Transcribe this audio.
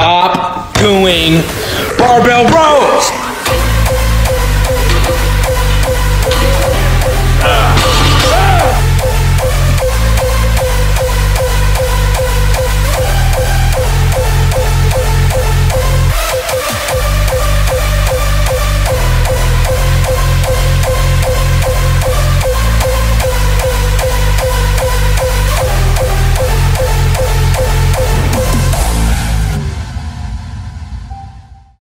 Stop doing barbell row.